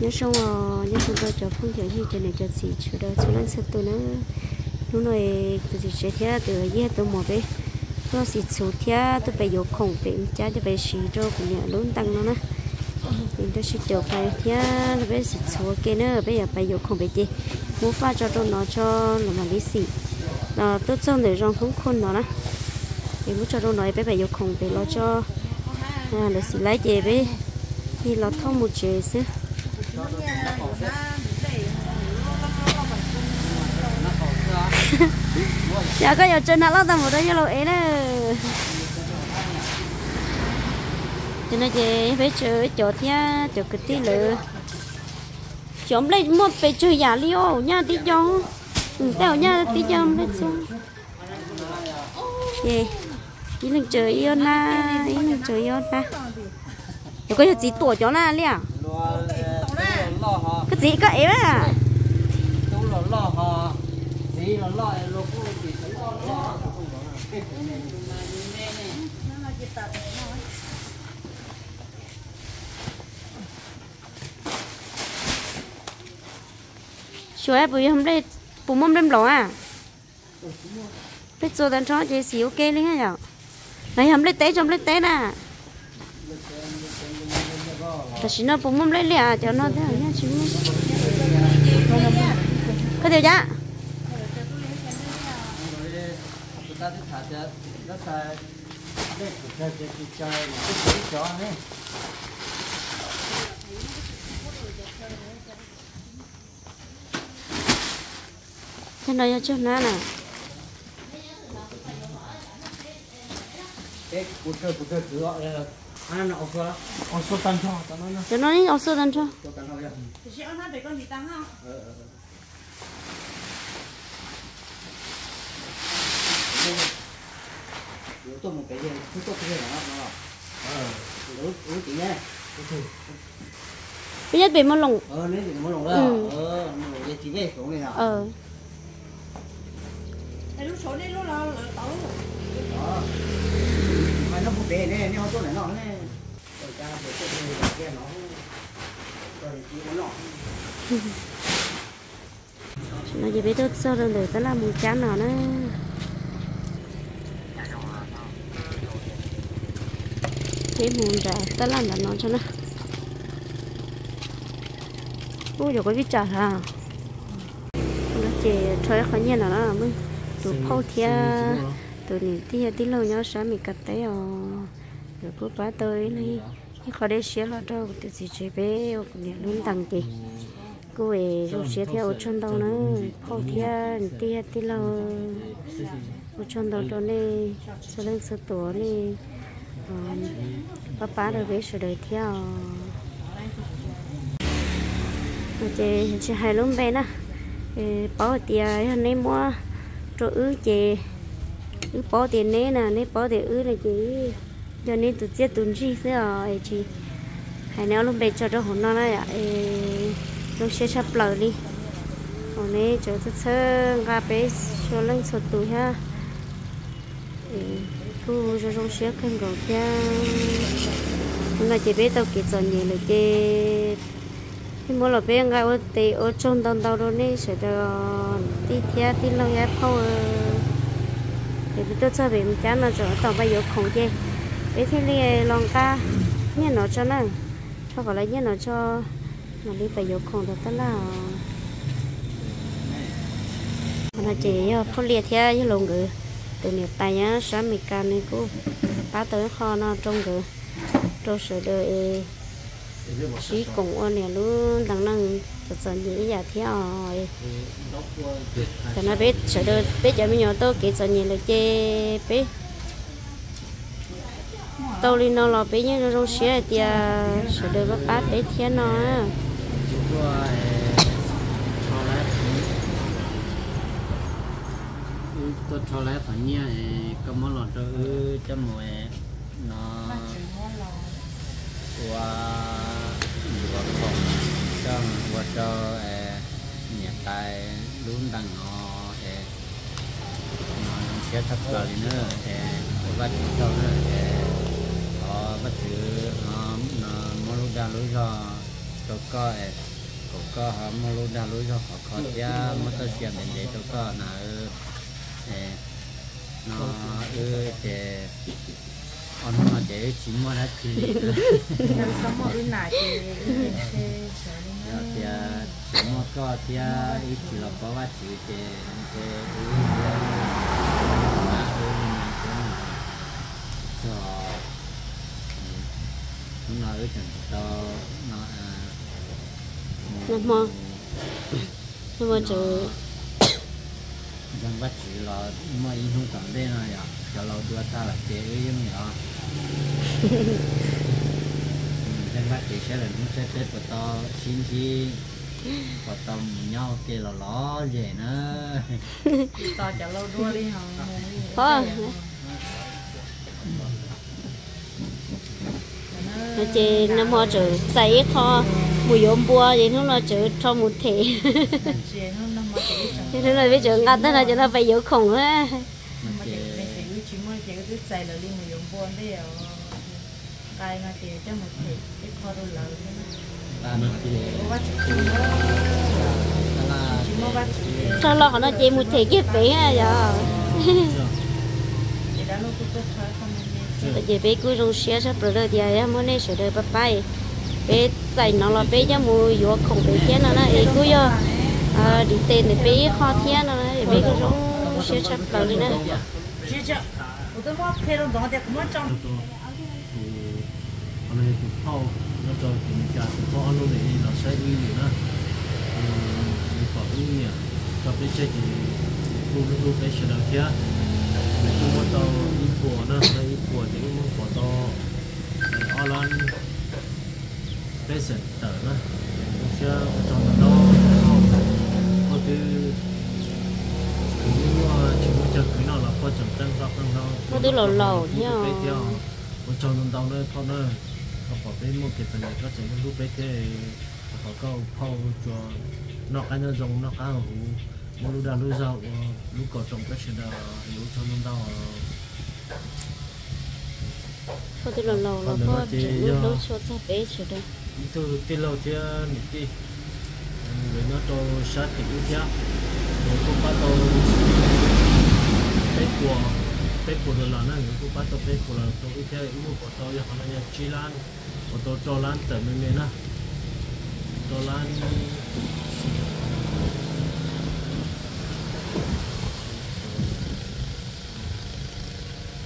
nhớ xong rồi nhớ xong rồi cho phong thiểu gì cho này cho gì chữa đó số lên sau tôi nữa lúc này tôi chỉ sẽ theo từ giờ tôi một đấy nó xịt số theo tôi phải vô khổng bị cha tôi phải xì cho cũng nhớ luôn tăng nó nè mình tôi sẽ chờ phải theo tôi phải xịt số kia nữa bây giờ phải vô khổng bị gì muốn pha cho tôi nó cho là mà lý xị là tôi trong để rong không khôn nó nè thì muốn cho tôi nói phải phải vô khổng bị lo cho à là xịt lấy gì với thì là thông một chế xí dạ có giờ trên nào lắm tao một đứa lâu ấy đó. Cho nên chị phải chờ chỗ thia chỗ cái tí lửa. Chấm lấy một phải chờ giả liu nha tí cho. Ừ, tao nha tí cho lấy xuống. Gì ý lần chờ yêu na, ý lần chờ yêu na. Có có gì tuổi chó na liền cái gì cái ấy à chú em bây hôm nay bố mâm đem lỗ à? Biết cho đàn chó chị xíu ok hả nhở? Này hôm nay té trong lấy té nè ta chỉ nó bố mông lấy lẹ cho nó thế nhá chú có điều chứ thế này cho nó nè cho nó đi ở sơ đàn cho. Tôi một cái gì? Tôi tốt cái gì đó nó ờ. Uống uống chị nhé bây giờ bị một lồng ờ nếu thì muốn lồng đó. Ừ. ờ lồng chị về xuống này hả ờ. Đó mà nó không về nè nếu tôi này nó nè rồi cha để tôi về kia nó rồi chị nó nó chỉ biết tốt sơ rồi tới là một chán nào nó thế trả tới làm là nó cho nó. Ui rồi có biết trả à nó chỉ chơi khó nhiên là nó mới tụ phâu thia tôi này tí tí lâu nhau sáng mình cắt tay ở rồi cứ phá tới này cái khó để xé lo đâu tự gì chế bé cũng nhận luôn tăng gì cô về rồi xé theo chân đầu nữa phâu thia à, tí tí lâu ở chân đầu đó này số lên số tuổi này ờ, bà bà rồi về sửa đời theo. Chị chị hai luôn bé nè. Bỏ tiền hôm nay mua, rồi ứ chị ư bỏ tiền nè nè nè bỏ tiền ư là chị cho nên tụt chết tụt gì thế à chị hãy nếu lúc bây cho cho hồn nó này ạ lúc sẽ sắp lỡ đi hôm nay cho tôi sơ ra bé cho lên sốt tụi ha thu cho trong xe khen gầu kia nhưng mà chị biết tao kịp rồi nhiều là chị khi mỗi lần bé ngay ô tê ô trong đông đâu đâu nè sẽ cho tí thia tí lâu ya phao thì tôi tôi cho bé mình chán nó cho tàu bây giờ không chê. Bé thì đi lòng ca nhớ nó cho nó cho gọi là nhớ nó cho mà đi bây giờ không được tất là mà chị phô liệt thế với lồng gửi. Từ nhiệt tay á, sáng mì can này cô bá tới kho nó trong gửi. Trong sự đời chỉ cũng ở này luôn đằng năng thật sự nhỉ giờ theo rồi. Cho nó biết, sợ đời biết giờ mình nhỏ tôi kỹ sợ nhỉ là chê biết tôi đi nó là biết như là rong xía thì sợ đời bắt bát biết thế nó. Tôi cho lại phải nhia có món lọt cho ư cho nó qua vừa phòng cho vừa cho nhà tài luôn đằng họ nó sẽ thấp vào đi nữa bắt cho nữa họ bắt thứ nó nó mua lúc ra lúc cho tôi có cũng có họ mua luôn đa lối cho họ có giá mất tới tiền đến để tôi có là nó ư để sống một bên này thì thì chỉ mua có thì ít chỉ là có vài chỉ thì thì mà ư cho nó ư chẳng cho nó nó mò nó mò chờ dân bắt chỉ là mà in không cần đây này à cho lâu đưa ta là chế cái giống dân bắt chỉ sẽ là nó sẽ tết của to xin chi của to nhau kia là ló về nữa to chả lâu đua đi hả chỉ nó mò chờ giấy kho mùi ốm bùa vậy nó là chờ cho một thể. Thế nên là bây giờ ngắt đó là cho nó phải giữ khủng á cái mà chị cho một thể cái kho đồ lớn ta nó lo nó chỉ một thể kiếp bé à giờ chị đã giờ bé cứ rong xe sắp rồi thì ai muốn nên sửa đời bắp bay bé dạy nó là bé cho mua vô không bé kia nó là cứ vô à đi tên để bé kho thiên nó là bé cứ rong xía sắp rồi đi nữa tôi mua phê rồi đó thì cũng muốn trong anh ấy cũng phao nó cho kiểm tra cũng phao luôn để nó sẽ đi nữa mình có ý nghĩa cho biết chơi thì luôn luôn cái giờ đâu kia mình cũng có tàu ít của nữa hay ít của thì cũng có tàu Orlan Basin nó nữa chứ trong đó có từ cũng chỉ muốn chờ cái nào là có chậm tăng ra tăng ra nó từ lầu lầu. Theo một trong những tàu nơi thao nơi. Họ có bên một cái phần này có thể lúc bé cái họ có phao cho nó cái nó dùng nó cái hủ một lúc đào lúc giàu lúc có trồng cái chuyện đó lúc trong những tàu có từ lầu lầu là có lúc cho sao bé đời từ từ lâu thì đi? Người nó to sát thì ít nhá rồi cũng bắt đầu bé của bé của đồ là người cũng bắt đầu bé của là tôi ít theo của tôi giờ họ nói chi lan của tôi cho lan tới mình mình á cho lan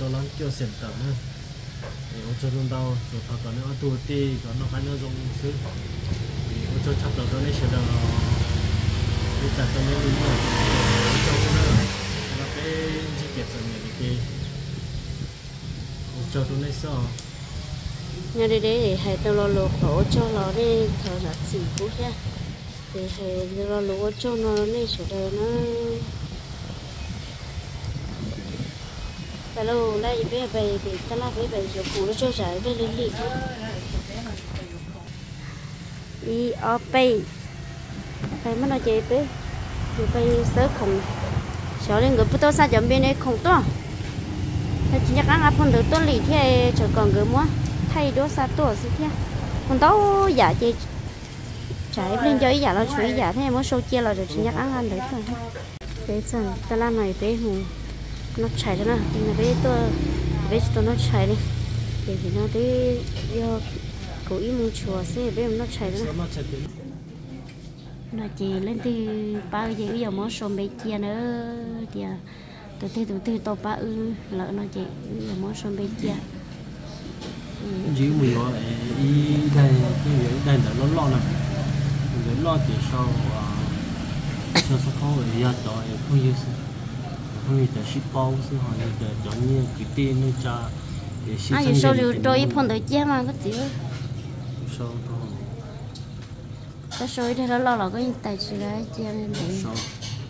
cho lan chưa nữa thì cho rồi thật còn nữa còn nó phải nó dùng thứ thì ô cho chắc đầu sẽ được đi chặt cho nó đúng rồi ô cho nó nó cái chi tiết rồi này cái ô cho tôi này sao nhà đây đấy hay tao lo lo khổ cho nó đi, thở là gì cũng thế thì hay lo lo cho nó này chỗ đây nó cái lâu lại về về thì ta về về chỗ cũ nó cho giải về lên đi. Thôi đi ở bay phải mất nó chơi bay thì phải sớ không sợ lên người bút tao sao chọn bên này không to. Thì chỉ nhắc ăn áp phần đầu tuần lì thì chờ còn người mua thay đố sao to xí thế. Còn tao giả chơi trái lên chơi giả là chú giả thế mới sâu chia là được chỉ nhắc ăn ăn được thôi. Thế xong, ta làm này bé hùng nó chạy đó nè thì mà bé tôi bé tôi nó chạy đi. Thì nó đi do cố ý mua chùa xe bé nó chạy đó nè nó chỉ lên từ ba giờ bây giờ mới xong bé kia nữa. Thì từ từ từ từ tàu ba ư lỡ nó chỉ giờ mới xong bé kia chỉ mình nói ý đây cái việc đây là nó lo là người lo thì sau sau sau không phải ra đó không như không phải ship bao chứ họ như là giống như cái tiền nó cha à giờ sau rồi rồi phong tới chia mà có tiểu sau đó cái số đây nó lo là cái tài chính đấy lên đấy sau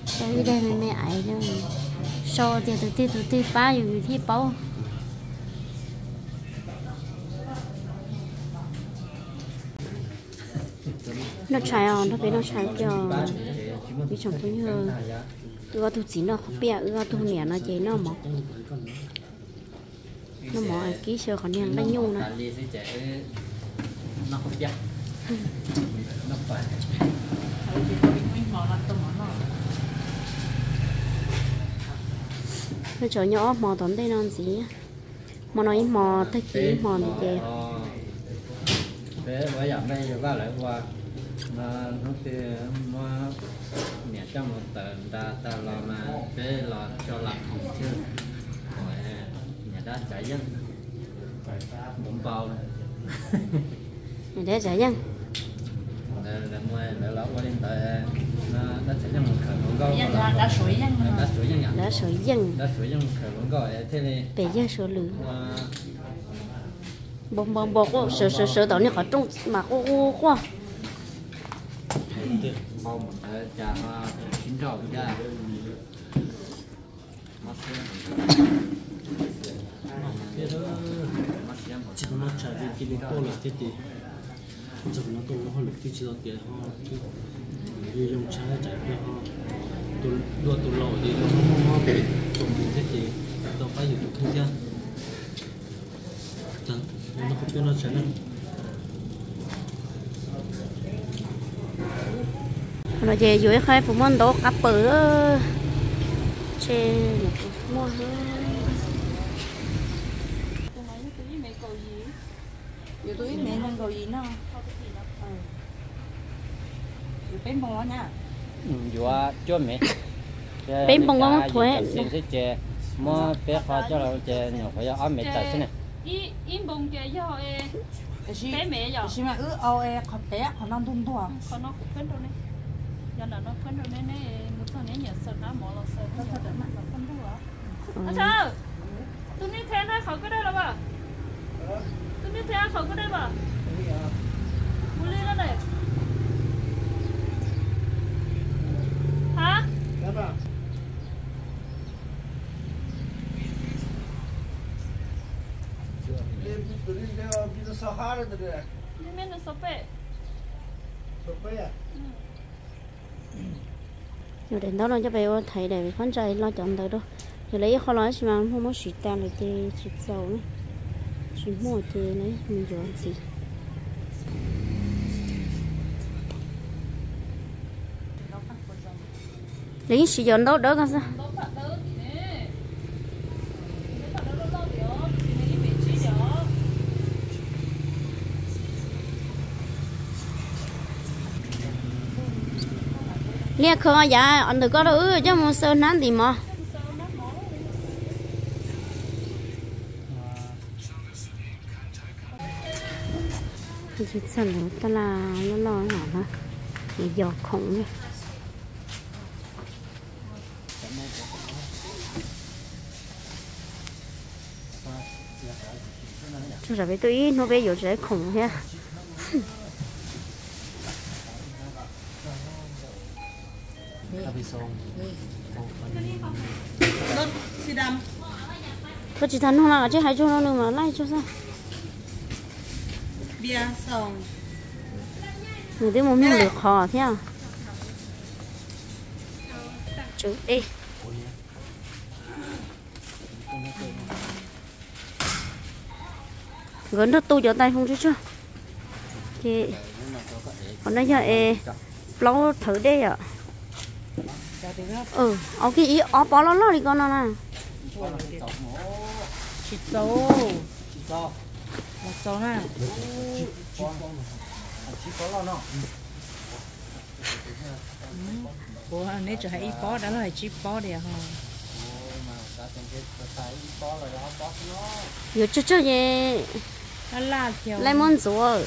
sau đây mẹ mẹ ấy đó sau thì từ từ từ từ ba rồi thì bao nó chạy à nó bị nó chạy cho bị chồng tôi như ưa thu chỉ nó không biết ưa thu nhẹ nó chỉ nó mỏ. Nó mỏ ký sơ còn đang đánh nhung nè nó không biết. nó thấy nó chỗ nhỏ mò tốn đây non gì mò nói mò tất kỹ mò này kìa bé bây giờ đây va lại qua. Nó thì mà nhà trong một tờ ta ta lo mà. Bé lo cho làm không chứ. Rồi nhà đã chạy dân. Bụng bao này để trả dân là là là lo qua đến tới nó đã chạy dân một khởi luôn câu bây giờ đã đã sủi nhân đã rồi sủi dân nhà đã sợi dân đã sủi dân khởi luôn câu thế này bé giờ sợi lử mà bông bông bông có sợi sợi sợi tao này họ trông mà có có có bao một cái trà hoa chín rau ra. Nó sẽ thế đó nó sẽ một chỉ nó trả về cái nó chúng nó to nó hơi lực tí chỉ là cái họ như dùng trái trái cái họ tôi đua tôi lội thì nó không có bị dùng thế thì tôi phải dùng không chứ chẳng nó không biết nó sẽ nó nó về dưới khai phụ môn đó cặp bự trên một cái mua hết Dù tôi mẹ nhân cầu gì nó Dù bên bông nha. Vừa dạ. cho dạ. mẹ. Bên bông ngon thuế. xin sẽ chè mua bé hoa cho nó chè nhỏ phải ăn mẹ tại thế này in in bông chè cho họ bé mẹ ừ, rồi xin mà ứ ao e còn bé còn non thun thua còn nó quên đâu này giờ là nó quên đâu này này một thằng này nhớ sợ nó mỏ lọ sợ nó sợ nó nó quên đâu à sao tụi ní thế nó khỏi cái đây là bà. Tụi ní thế khỏi cái đây bà. Mua lên đó này. Bine să hară de rea. Nimeni nu sope. Sope à? Rồi đến đó nó cho bé thấy để con trai lo chọn tới đâu. Rồi lấy khó nói mà không có sụt tan được thì sụt sầu nữa. Sụt mồ thì lấy, mình dọn gì. lính sử dụng đâu đỡ con sao? Lia khó dạ anh được có đâu chứ mua sơn nán thì mà chỉ sợ ta là nó lo hả nó thì giọt khủng này chú sợ với tôi nó bé có trái khủng ha có chỉ thằng nó là chứ hai chú nó nữa mà lại cho sao Bia sòng người ta muốn được khó thế à. Chú đi e. gần đó tu cho tay không chứ chưa thì còn nó giờ ê lâu thử đi ạ. Ừ cái ý bỏ nó lo đi con nào nè. Chị dâu Một dâu nè Bố nếu cho hay bó đã là chỉ bó đi hả giờ chưa chưa gì Nó lại món rùa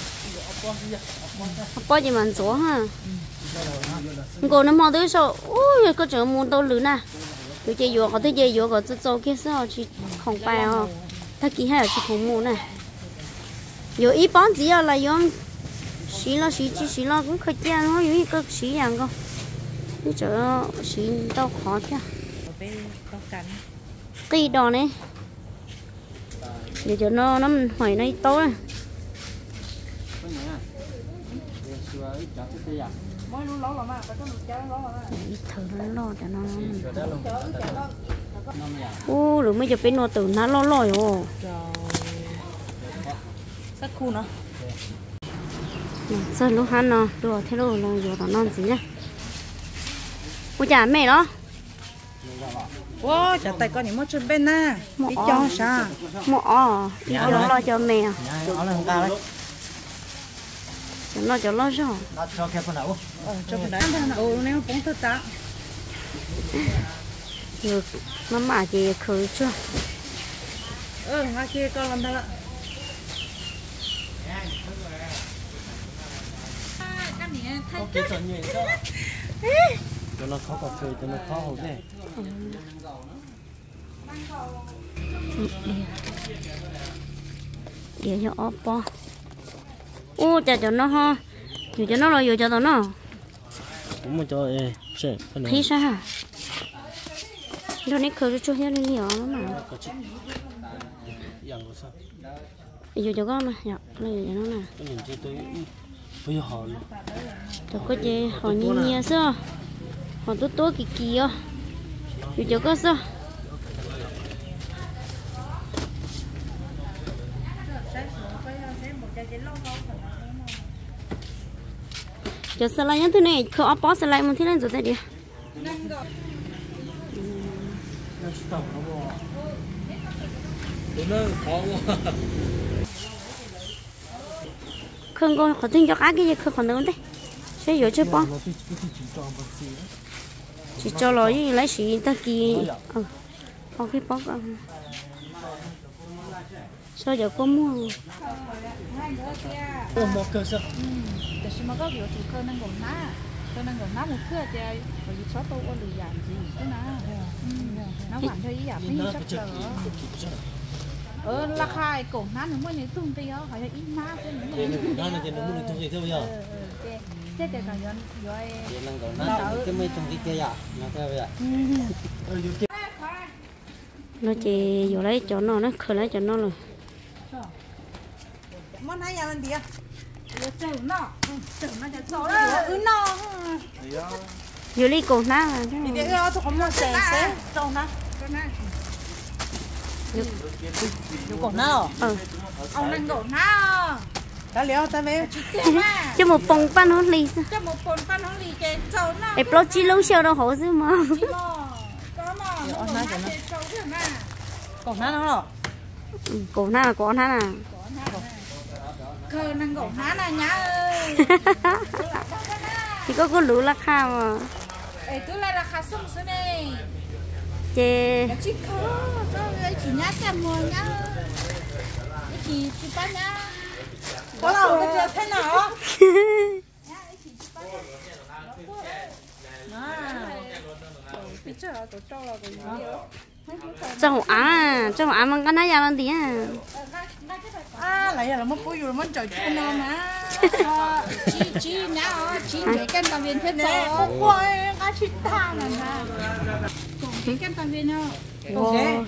bỏ gì mà rùa ha? Cô nó mò tới sao? Ui có chỗ muốn đâu lử nè. Tôi chơi vừa có tôi chơi có tôi cho cái sao chỉ không phải à ta kỳ hay chỉ không mua nè. Vừa ít bán gì à là vừa xí là xí chỉ xí là cũng tiền thôi vừa cái xí hàng không? Cái chỗ xí đâu khó cắn. Cái đò này để cho nó nó hỏi nó tối. Thử nó lo cho nó. Ô rồi mới giờ bên nó từ nó lo lo rồi Sắc khu nó sơ lúc hắn nó đồ thế đồ là đồ đó non gì nhá. Cô chả mẹ đó Wow, chả tay con những món chân bên nè. Mỏ. Đi cho sao? mỏ đi cho lo cho nhà nó là không cao đấy cho lo cho lo nó cho kẹp phần nào Ờ, cho cái đấy. Ồ, nếu cũng thật ta. được mà mà chị khử chưa Ờ, ngay kia con làm thật ạ. cho nó khó cà phê cho nó khó hậu thế để cho ốp po. Ô chả cho nó ho. Dù cho nó rồi dù cho tao nó. Cũng mà cho ê sẽ thấy sao hả? Đó này khử cho hết đi nhiều lắm mà. Dù cho con mà dạ là dù cho nó nè nhìn bây giờ họ cho có gì họ nhẹ nhẹ sao? Họ tốt tốt kỳ kỳ á dù cho có sao? Cho sao lại như thế này? Khử ốp po sao lại một thế này rồi thế đi. Nó không có khó tin cho cá cái gì? Không còn nữa đấy? Sẽ vô chơi po nó thì cái thì chỉ cho lối những lấy xì ta kì. Ờ. Có cái bóc à sao giờ có mua? Ôm một cơ sở. Ừ. Để xem mà có kiểu chủ cơ năng gồm ná. Cơ năng gồm ná một cơ chơi bởi vì số tôi ôn lười giảm gì thế ná. Nó hoàn thôi ý giảm mấy chắc chờ ờ là khai cổ nát, nếu mà nếu tung tay đó hỏi là ít ná thế nếu mà chế chế chế còn yon yon chế năng còn năng cái mấy trong cái kia à nó cái vậy nó chế vô lấy cho nó nó khởi lấy cho nó rồi món này là gì à chữ nó. Ừ, chữ nó chữ ừ, nó. chữ nó. Vô lấy cổ nó. Đi cái nó không nó sẽ sẽ trong nó. Cổ nó. Ờ ông đang cổ nó ta léo ta về. Cho một bông pan hôn lì cho một bông pan hôn lì cái cháu nào em lo chi lâu xeo đâu hổ chứ mà. Có mà có mà. Ừ, cổ nát nó rồi cổ nát là cổ nát à. Khờ năng cổ nát là nhá ơi. Thì có con lũ là kha mà. Ấy tôi là là kha sung sướng này chê. Chỉ khờ chỉ nhát chăm mua nhá. Chỉ chỉ bán nhá? Có nào bây giờ thế nào? cái á à hổ á mà cái ná ra làm gì à. À, lại là mất bùi rồi mất trời chung nó mà. chỉ chỉ nhá chỉ mấy cái tàu viên thế Nè, tổ không ngã chít ta nè. mấy cái tàu viên đâu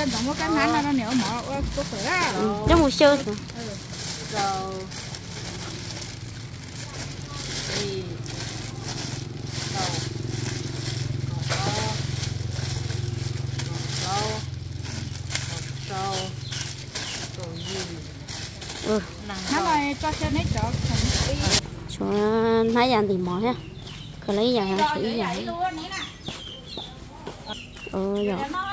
dân tổng có cái nán là nó nếu mở có ra Ừ, cho một sơ rồi thì ừ. Nó này cho cho nét cho cho nãy giờ thì mỏ ha cứ lấy giờ chỉ vậy ừ rồi á.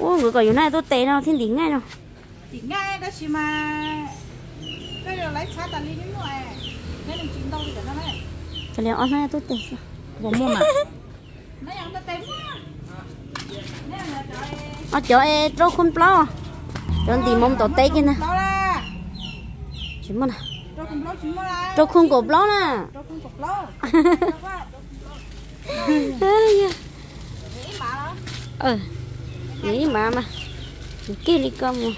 Ô người อยู่ này tôi tệ nào thiên đỉnh ngay nào. Thì ngay đó chỉ mà cái điều lấy xa tali đến ngoài. Cái này chín đâu thì nó này. Cái này on này tôi tệ sao? Bộ mua mà. nó nè là trời ở chỗ e trâu khôn plo cho anh tìm mong tổ tệ kia nè. Chỉ muốn nè. Trâu khôn cổ plo nè. Cho cùng cục lâu Ai da. nghĩ mà đó ừ nghĩ mà mà